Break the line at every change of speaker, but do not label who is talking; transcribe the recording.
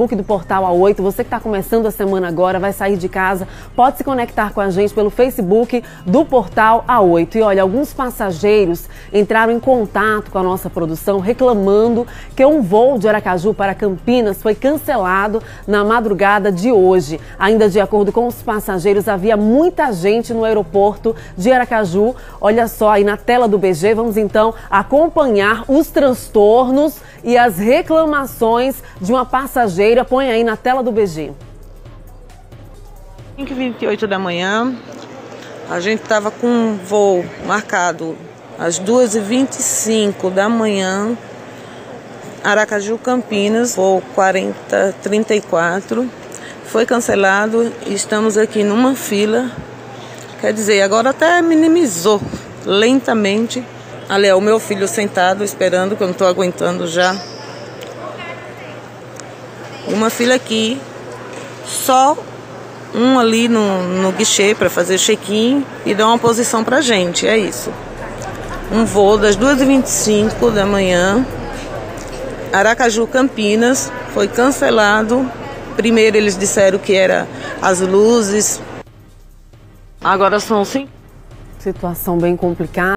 Facebook do Portal A8. Você que está começando a semana agora, vai sair de casa, pode se conectar com a gente pelo Facebook do Portal A8. E olha, alguns passageiros entraram em contato com a nossa produção reclamando que um voo de Aracaju para Campinas foi cancelado na madrugada de hoje. Ainda de acordo com os passageiros, havia muita gente no aeroporto de Aracaju. Olha só aí na tela do BG, vamos então acompanhar os transtornos e as reclamações de uma passageira. Põe aí na tela do BG.
5h28 da manhã, a gente estava com um voo marcado às 2h25 da manhã, Aracaju Campinas, voo 4034. Foi cancelado e estamos aqui numa fila. Quer dizer, agora até minimizou lentamente. Ali é o meu filho sentado esperando, que eu não estou aguentando já. Uma fila aqui, só um ali no, no guichê para fazer check-in e dar uma posição para gente. É isso. Um voo das 2h25 da manhã, Aracaju, Campinas, foi cancelado. Primeiro eles disseram que era as luzes. Agora são sim.
Situação bem complicada.